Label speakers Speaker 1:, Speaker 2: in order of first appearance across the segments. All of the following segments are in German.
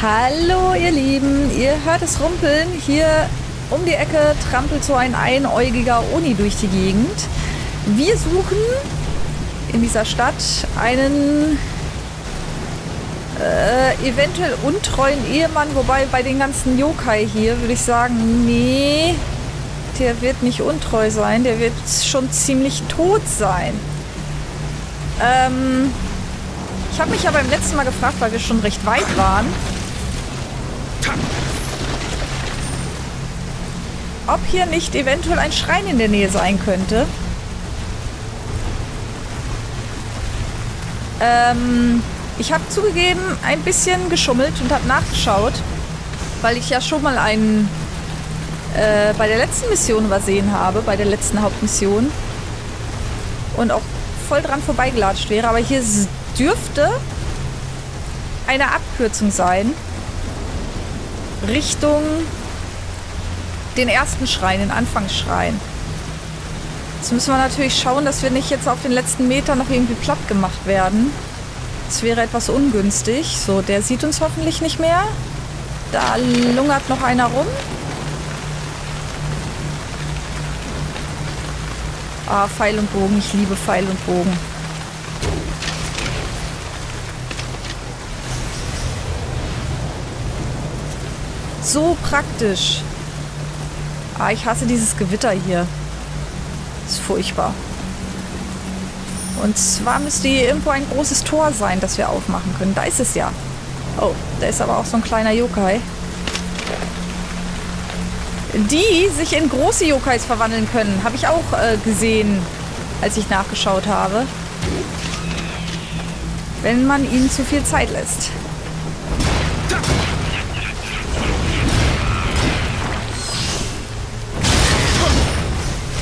Speaker 1: Hallo ihr Lieben, ihr hört es rumpeln. Hier um die Ecke trampelt so ein einäugiger Oni durch die Gegend. Wir suchen in dieser Stadt einen äh, eventuell untreuen Ehemann, wobei bei den ganzen Yokai hier würde ich sagen, nee, der wird nicht untreu sein, der wird schon ziemlich tot sein. Ähm, ich habe mich ja beim letzten Mal gefragt, weil wir schon recht weit waren, ob hier nicht eventuell ein Schrein in der Nähe sein könnte. Ähm, ich habe zugegeben ein bisschen geschummelt und habe nachgeschaut, weil ich ja schon mal einen äh, bei der letzten Mission übersehen habe, bei der letzten Hauptmission. Und auch voll dran vorbeigelatscht wäre. Aber hier dürfte eine Abkürzung sein. Richtung den ersten Schrein, den Anfangsschrein. Jetzt müssen wir natürlich schauen, dass wir nicht jetzt auf den letzten Meter noch irgendwie platt gemacht werden. Das wäre etwas ungünstig. So, der sieht uns hoffentlich nicht mehr. Da lungert noch einer rum. Ah, Pfeil und Bogen. Ich liebe Pfeil und Bogen. So praktisch. Ah, ich hasse dieses Gewitter hier. Ist furchtbar. Und zwar müsste hier irgendwo ein großes Tor sein, das wir aufmachen können. Da ist es ja. Oh, da ist aber auch so ein kleiner Yokai. Die sich in große Yokais verwandeln können. Habe ich auch äh, gesehen, als ich nachgeschaut habe. Wenn man ihnen zu viel Zeit lässt.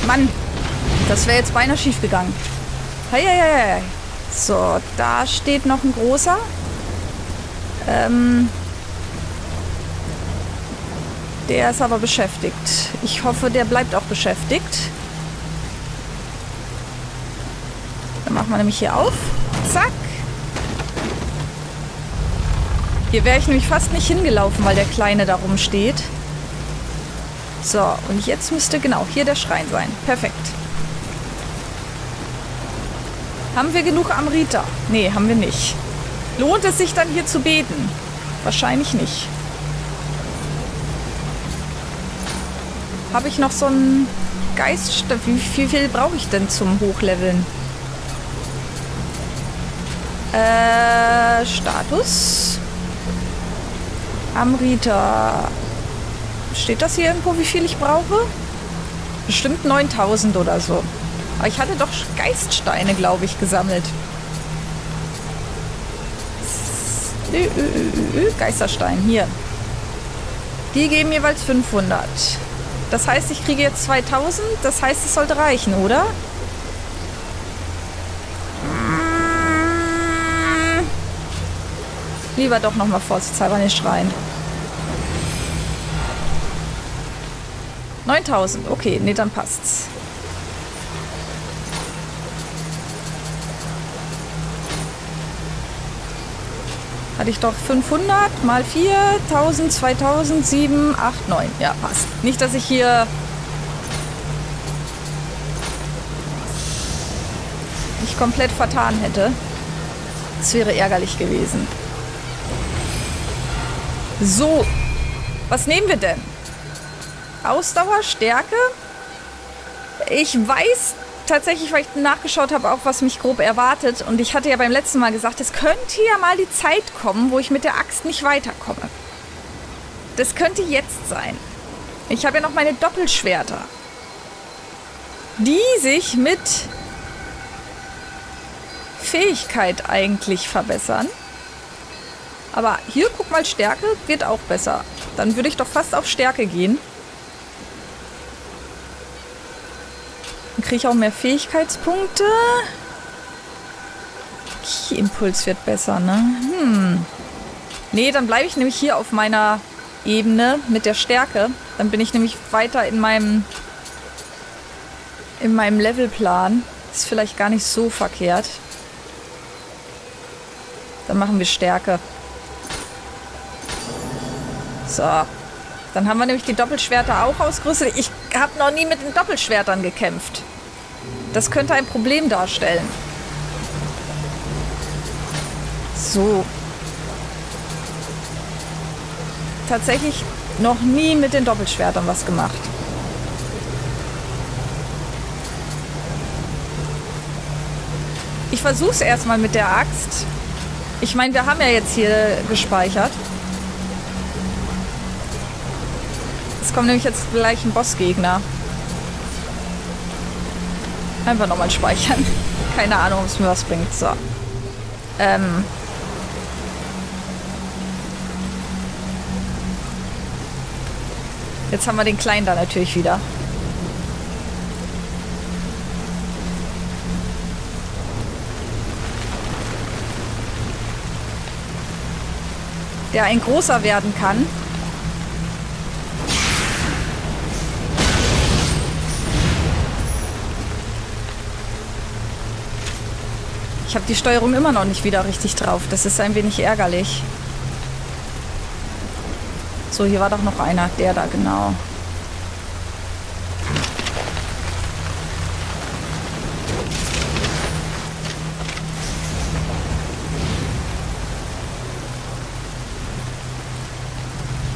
Speaker 1: Mann, das wäre jetzt beinahe schief gegangen. Heieiei. So, da steht noch ein großer. Ähm, der ist aber beschäftigt. Ich hoffe, der bleibt auch beschäftigt. Dann machen wir nämlich hier auf. Zack. Hier wäre ich nämlich fast nicht hingelaufen, weil der Kleine da rumsteht. So, und jetzt müsste genau hier der Schrein sein. Perfekt. Haben wir genug Amrita? Nee, haben wir nicht. Lohnt es sich dann hier zu beten? Wahrscheinlich nicht. Habe ich noch so einen Geist... Wie viel, viel brauche ich denn zum Hochleveln? Äh, Status. Amrita. Steht das hier irgendwo, wie viel ich brauche? Bestimmt 9000 oder so. Aber ich hatte doch Geiststeine, glaube ich, gesammelt. Geisterstein, hier. Die geben jeweils 500. Das heißt, ich kriege jetzt 2000. Das heißt, es sollte reichen, oder? Lieber doch nochmal vorsichtshalber nicht schreien. 9000. Okay, nee, dann passt's. Hatte ich doch 500 mal 4, 1000, 2000, 7, 8, 9. Ja, passt. Nicht, dass ich hier mich komplett vertan hätte. Das wäre ärgerlich gewesen. So, was nehmen wir denn? Ausdauer, Stärke? Ich weiß tatsächlich, weil ich nachgeschaut habe, auch was mich grob erwartet. Und ich hatte ja beim letzten Mal gesagt, es könnte ja mal die Zeit kommen, wo ich mit der Axt nicht weiterkomme. Das könnte jetzt sein. Ich habe ja noch meine Doppelschwerter. Die sich mit Fähigkeit eigentlich verbessern. Aber hier, guck mal, Stärke wird auch besser. Dann würde ich doch fast auf Stärke gehen. Dann kriege ich auch mehr Fähigkeitspunkte. Impuls wird besser, ne? Hm. Nee, dann bleibe ich nämlich hier auf meiner Ebene mit der Stärke. Dann bin ich nämlich weiter in meinem in meinem Levelplan. Ist vielleicht gar nicht so verkehrt. So. Dann haben wir nämlich die Doppelschwerter auch ausgerüstet. Ich habe noch nie mit den Doppelschwertern gekämpft. Das könnte ein Problem darstellen. So. Tatsächlich noch nie mit den Doppelschwertern was gemacht. Ich versuch's erstmal mit der Axt. Ich meine, wir haben ja jetzt hier gespeichert. Es kommt nämlich jetzt gleich ein Bossgegner. Einfach nochmal speichern. Keine Ahnung, ob es mir was bringt. So. Ähm. Jetzt haben wir den Kleinen da natürlich wieder. Der ein großer werden kann. Habe die Steuerung immer noch nicht wieder richtig drauf. Das ist ein wenig ärgerlich. So, hier war doch noch einer. Der da, genau.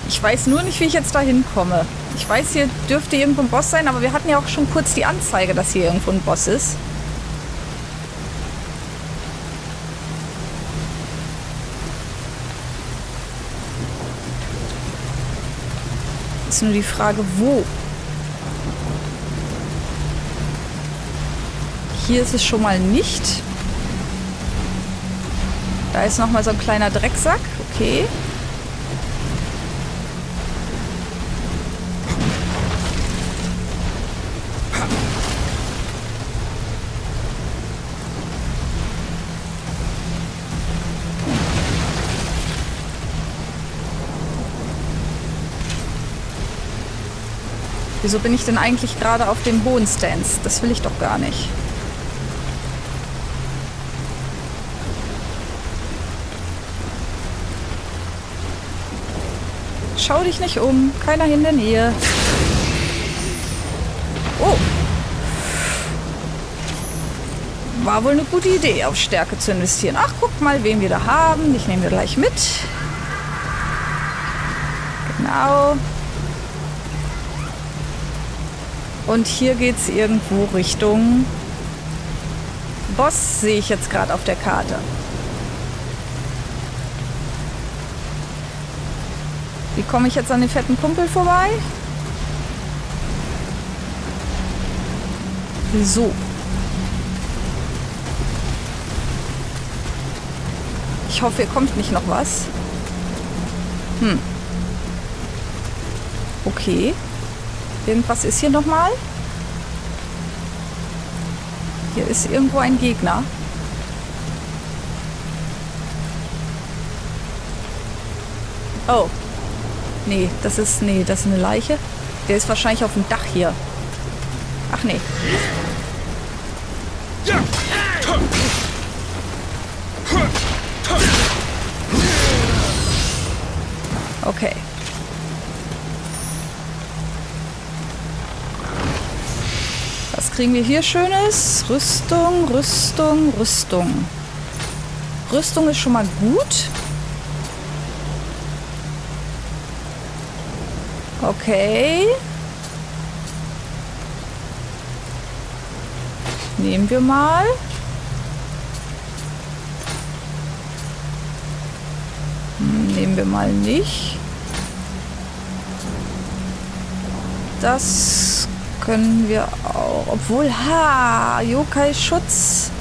Speaker 1: Ich weiß nur nicht, wie ich jetzt da hinkomme. Ich weiß, hier dürfte irgendwo ein Boss sein, aber wir hatten ja auch schon kurz die Anzeige, dass hier irgendwo ein Boss ist. Ist nur die Frage, wo. Hier ist es schon mal nicht. Da ist noch mal so ein kleiner Drecksack. Okay. Wieso bin ich denn eigentlich gerade auf dem hohen Stance? Das will ich doch gar nicht. Schau dich nicht um. Keiner in der Nähe. Oh. War wohl eine gute Idee, auf Stärke zu investieren. Ach, guck mal, wen wir da haben. Ich nehme wir gleich mit. Genau. Und hier geht es irgendwo Richtung Boss, sehe ich jetzt gerade auf der Karte. Wie komme ich jetzt an den fetten Kumpel vorbei? So. Ich hoffe, hier kommt nicht noch was. Hm. Okay. Irgendwas ist hier nochmal. Hier ist irgendwo ein Gegner. Oh. Nee, das ist. Nee, das ist eine Leiche. Der ist wahrscheinlich auf dem Dach hier. Ach nee. Okay. Kriegen wir hier Schönes? Rüstung, Rüstung, Rüstung. Rüstung ist schon mal gut. Okay. Nehmen wir mal. Hm, nehmen wir mal nicht. Das können wir auch. Obwohl, ha, Yokai-Schutz.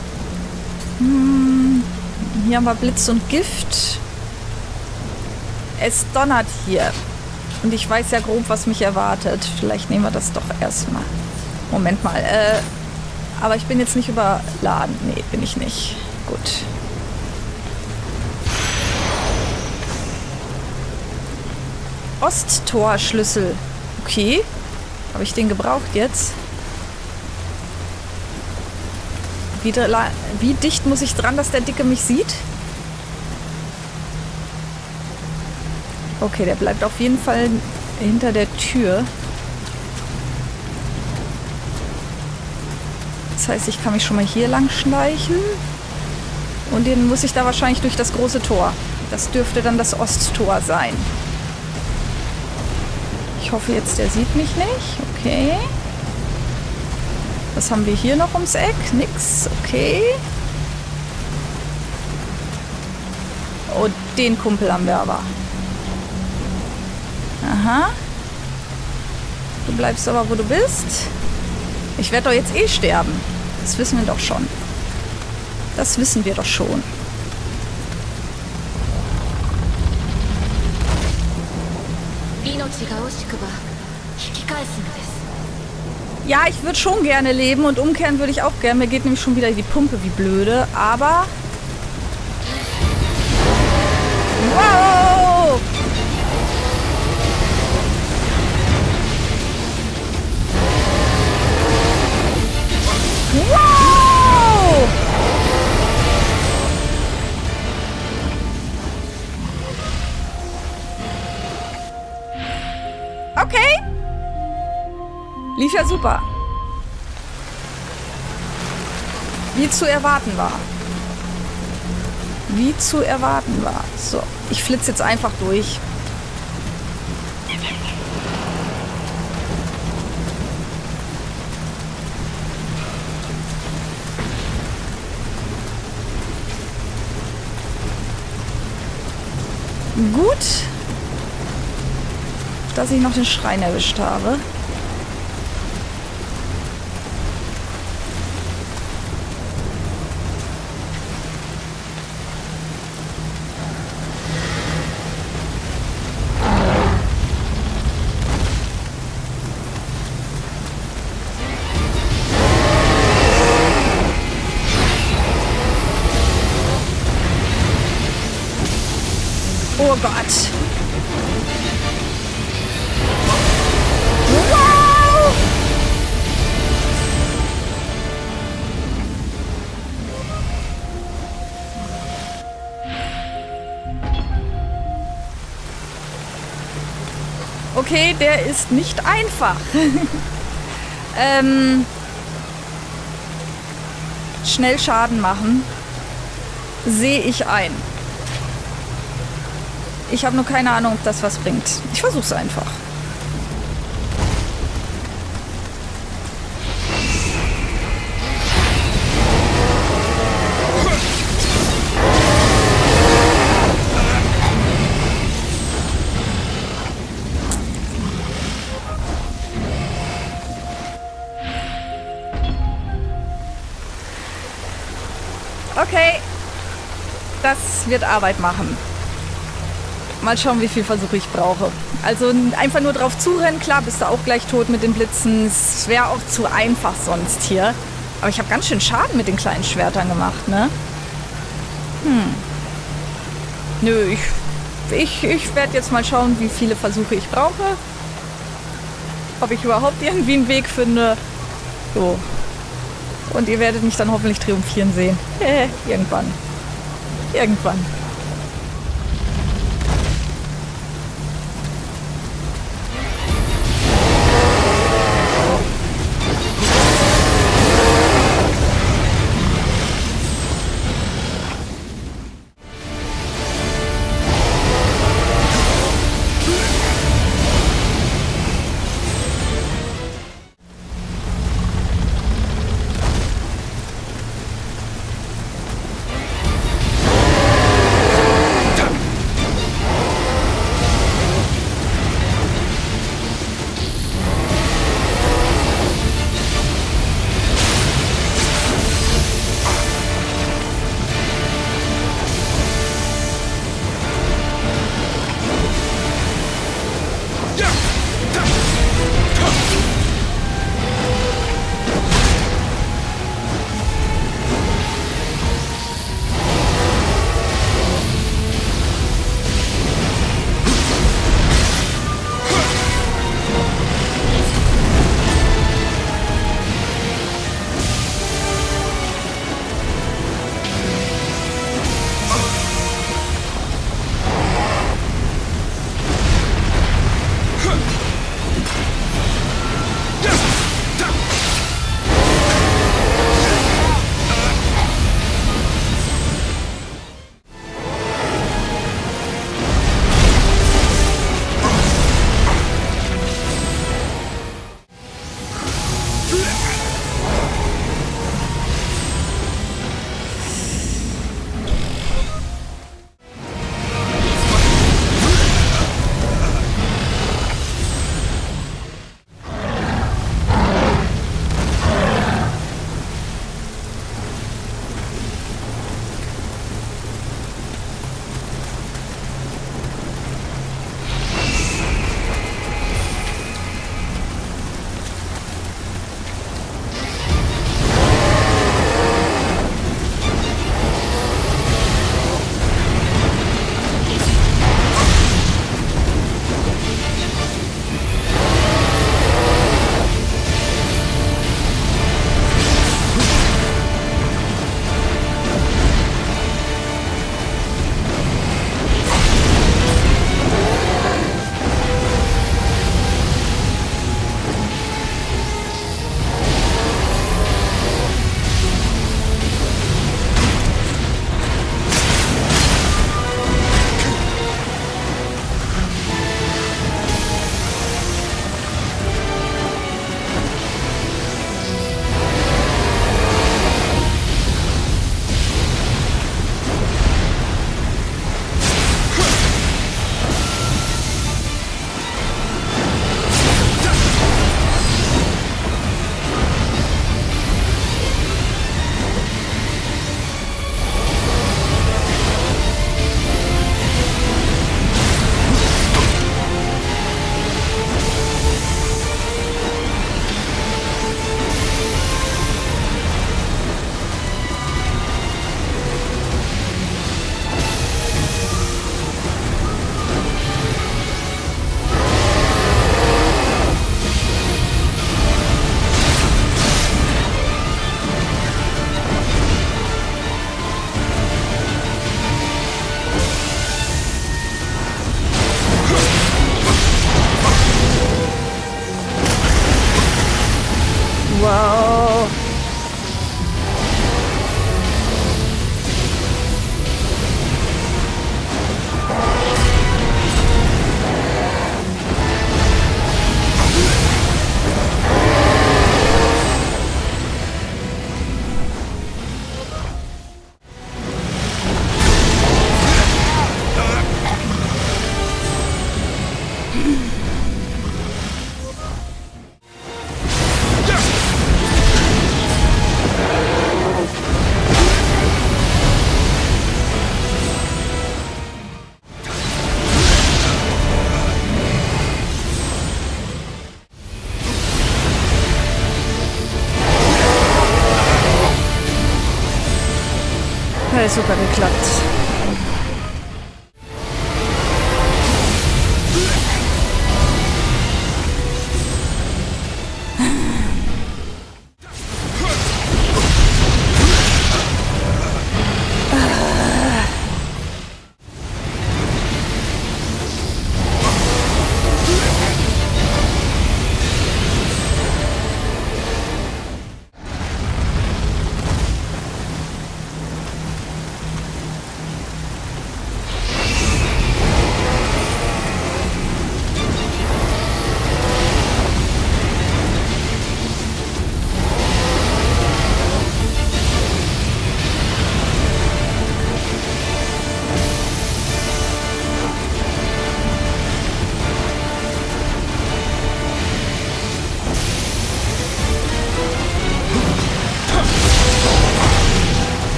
Speaker 1: Hm, hier haben wir Blitz und Gift. Es donnert hier. Und ich weiß ja grob, was mich erwartet. Vielleicht nehmen wir das doch erstmal. Moment mal. Äh, aber ich bin jetzt nicht überladen. Nee, bin ich nicht. Gut. Osttorschlüssel. Okay. Habe ich den gebraucht jetzt? Wie, wie dicht muss ich dran, dass der Dicke mich sieht? Okay, der bleibt auf jeden Fall hinter der Tür. Das heißt, ich kann mich schon mal hier lang schleichen. Und den muss ich da wahrscheinlich durch das große Tor. Das dürfte dann das Osttor sein. Ich hoffe jetzt, der sieht mich nicht. Okay. Was haben wir hier noch ums Eck? Nix. Okay. Oh, den Kumpel haben wir aber. Aha. Du bleibst aber, wo du bist. Ich werde doch jetzt eh sterben. Das wissen wir doch schon. Das wissen wir doch schon. Ja, ich würde schon gerne leben und umkehren würde ich auch gerne. Mir geht nämlich schon wieder die Pumpe wie blöde. Aber... Wow! Wow! Lief ja super. Wie zu erwarten war. Wie zu erwarten war. So, ich flitze jetzt einfach durch. Gut, dass ich noch den Schrein erwischt habe. Okay, der ist nicht einfach. ähm, schnell Schaden machen. Sehe ich ein. Ich habe nur keine Ahnung, ob das was bringt. Ich versuche es einfach. Wird Arbeit machen. Mal schauen, wie viel Versuche ich brauche. Also einfach nur drauf zurennen, klar, bist du auch gleich tot mit den Blitzen. Es wäre auch zu einfach sonst hier. Aber ich habe ganz schön Schaden mit den kleinen Schwertern gemacht, ne? Hm. Nö, ich, ich, ich werde jetzt mal schauen, wie viele Versuche ich brauche. Ob ich überhaupt irgendwie einen Weg finde. So. Und ihr werdet mich dann hoffentlich triumphieren sehen. Irgendwann. Irgendwann. Super geklappt.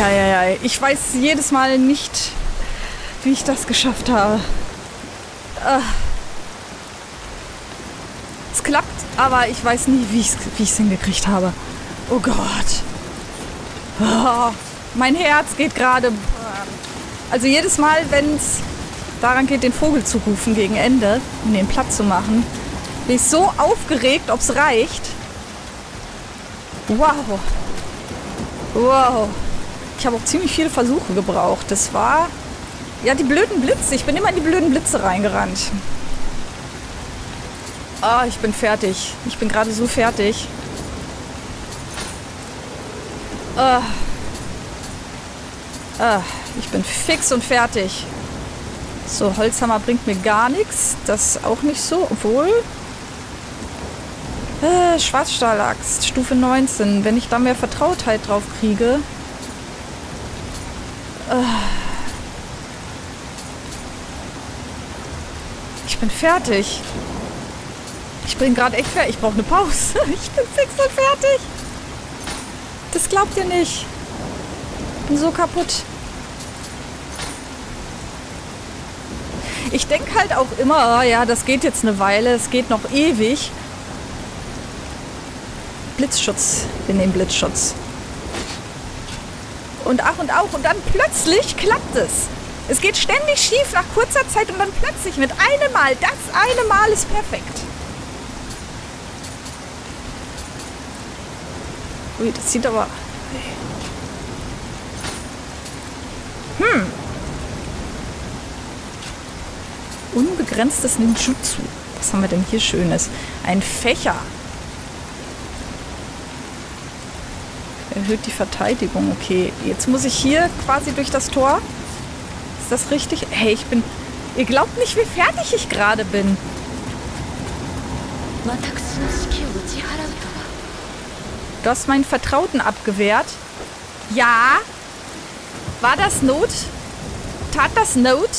Speaker 1: Eieieiei. Ich weiß jedes Mal nicht, wie ich das geschafft habe. Ah. Es klappt, aber ich weiß nie, wie ich es hingekriegt habe. Oh Gott. Oh, mein Herz geht gerade. Also jedes Mal, wenn es daran geht, den Vogel zu rufen gegen Ende, um den platt zu machen, bin ich so aufgeregt, ob es reicht. Wow. Wow. Ich habe auch ziemlich viele Versuche gebraucht. Das war. Ja, die blöden Blitze. Ich bin immer in die blöden Blitze reingerannt. Ah, ich bin fertig. Ich bin gerade so fertig. Ah. Ah, ich bin fix und fertig. So, Holzhammer bringt mir gar nichts. Das auch nicht so. Obwohl. Äh, Schwarzstahlaxt, Stufe 19. Wenn ich da mehr Vertrautheit drauf kriege. Ah. Ich bin fertig. Ich bin gerade echt fertig. Ich brauche eine Pause. Ich bin fix und fertig. Das glaubt ihr nicht. Ich bin so kaputt. Ich denke halt auch immer, oh ja, das geht jetzt eine Weile, es geht noch ewig. Blitzschutz. Wir nehmen Blitzschutz. Und ach und auch. Und dann plötzlich klappt es. Es geht ständig schief nach kurzer Zeit und dann plötzlich mit einem Mal, das eine Mal ist perfekt. Ui, das sieht aber... Hm. Unbegrenztes Ninjutsu. Was haben wir denn hier Schönes? Ein Fächer. Erhöht die Verteidigung. Okay, jetzt muss ich hier quasi durch das Tor. Ist das richtig? Hey, ich bin... Ihr glaubt nicht, wie fertig ich gerade bin. Du hast meinen Vertrauten abgewehrt. Ja. War das Not? Tat das Not?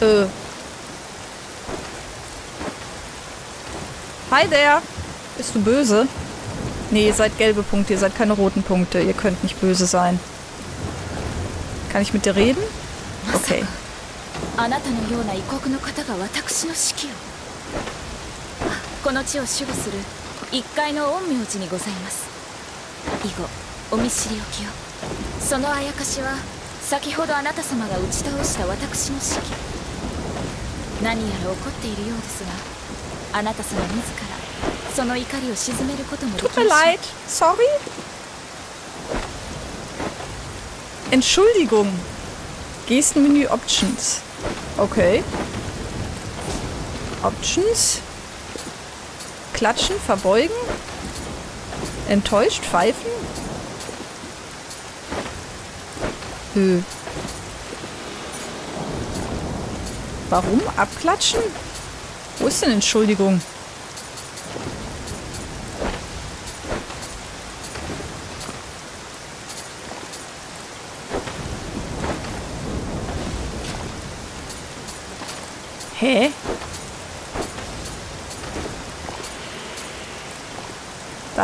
Speaker 1: Äh. Hi there. Bist du böse? Nee, ihr seid gelbe Punkte, ihr seid keine roten Punkte. Ihr könnt nicht böse sein. Kann ich mit dir reden? Okay. あなたのような異国の方が私の指揮をこの地を守護する一階の陰陽師にございます以後お見知りおきをそのあやかしは先ほどあなた様が打ち倒した私の指揮何やら怒っているようですがあなた様自ら Tut mir leid. Sorry. Entschuldigung. Gestenmenü Options. Okay. Options. Klatschen, verbeugen. Enttäuscht, pfeifen. Hö. Warum? Abklatschen? Wo ist denn Entschuldigung?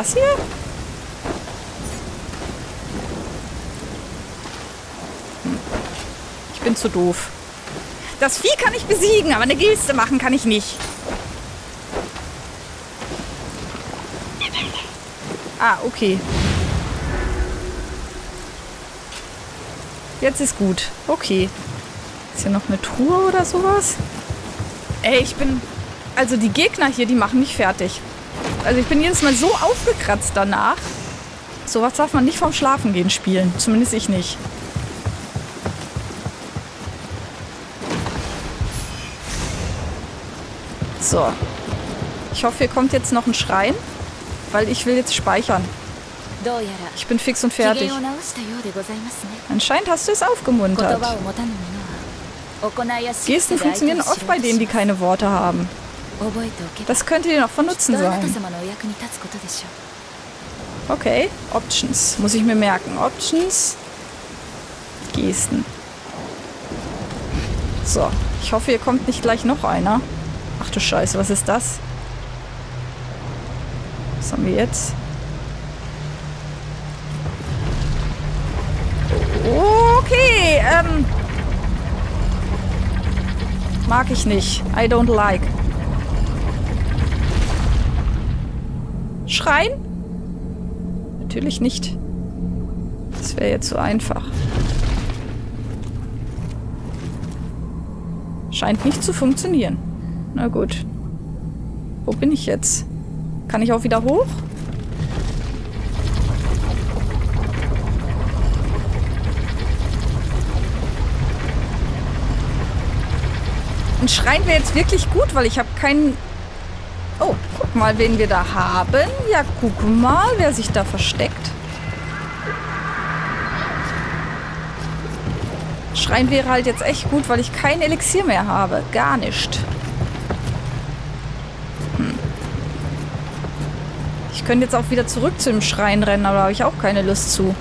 Speaker 1: Das hier? Ich bin zu doof. Das Vieh kann ich besiegen, aber eine Geste machen kann ich nicht. Ah, okay. Jetzt ist gut. Okay. Ist hier noch eine Truhe oder sowas? Ey, ich bin... Also die Gegner hier, die machen mich fertig. Also ich bin jedes Mal so aufgekratzt danach. Sowas darf man nicht vorm Schlafengehen spielen. Zumindest ich nicht. So. Ich hoffe, hier kommt jetzt noch ein Schrein, weil ich will jetzt speichern. Ich bin fix und fertig. Anscheinend hast du es aufgemuntert. Gesten funktionieren oft bei denen, die keine Worte haben. Das könnte dir noch von Nutzen sein. Okay, Options. Muss ich mir merken. Options. Gesten. So, ich hoffe, hier kommt nicht gleich noch einer. Ach du Scheiße, was ist das? Was haben wir jetzt? Okay, ähm... Mag ich nicht. I don't like. Schreien? Natürlich nicht. Das wäre jetzt so einfach. Scheint nicht zu funktionieren. Na gut. Wo bin ich jetzt? Kann ich auch wieder hoch? Ein Schrein wäre jetzt wirklich gut, weil ich habe keinen... Guck mal, wen wir da haben. Ja, guck mal, wer sich da versteckt. Schrein wäre halt jetzt echt gut, weil ich kein Elixier mehr habe. Gar nicht. Hm. Ich könnte jetzt auch wieder zurück zu dem Schrein rennen, aber da habe ich auch keine Lust zu.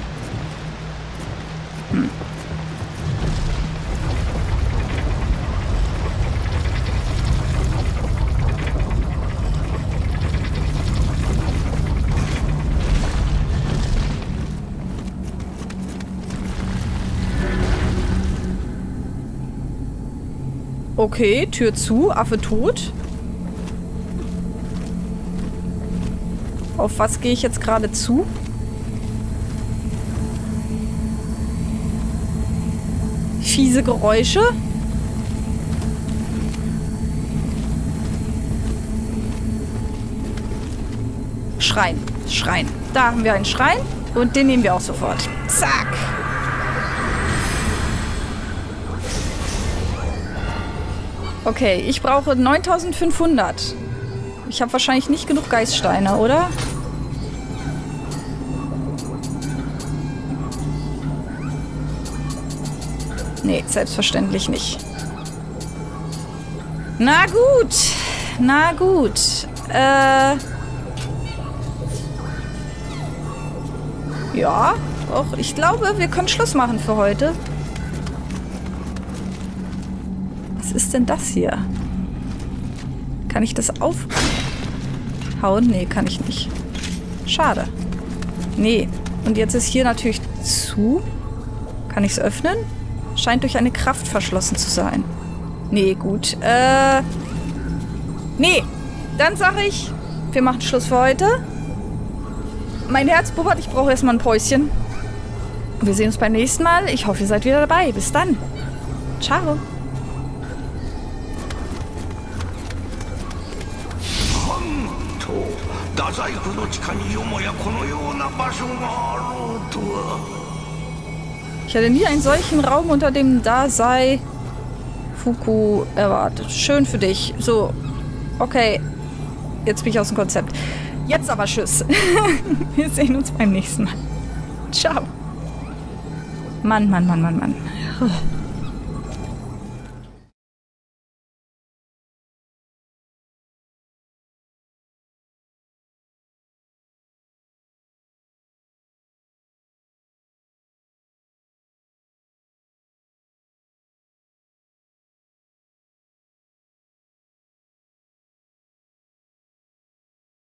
Speaker 1: Okay, Tür zu, Affe tot. Auf was gehe ich jetzt gerade zu? Fiese Geräusche. Schrein. Schrein. Da haben wir einen Schrein. Und den nehmen wir auch sofort. Zack. Okay, ich brauche 9500. Ich habe wahrscheinlich nicht genug Geiststeine, oder? Nee, selbstverständlich nicht. Na gut. Na gut. Äh... Ja, doch. Ich glaube, wir können Schluss machen für heute. Was ist denn das hier? Kann ich das aufhauen? Nee, kann ich nicht. Schade. Nee. Und jetzt ist hier natürlich zu. Kann ich es öffnen? Scheint durch eine Kraft verschlossen zu sein. Nee, gut. Äh. Nee. Dann sage ich, wir machen Schluss für heute. Mein Herz bubbert, ich brauche erstmal ein Päuschen. Wir sehen uns beim nächsten Mal. Ich hoffe, ihr seid wieder dabei. Bis dann. Ciao. 太宰府の地下によもやこのような場所があろうとは Ich hätte nie einen solchen Raum unter dem Dasei Fuku erwartet. Schön für dich. So, okay. Jetzt bin ich aus dem Konzept. Jetzt aber Tschüss. Wir sehen uns beim nächsten Mal. Ciao. Mann, Mann, Mann, Mann, Mann.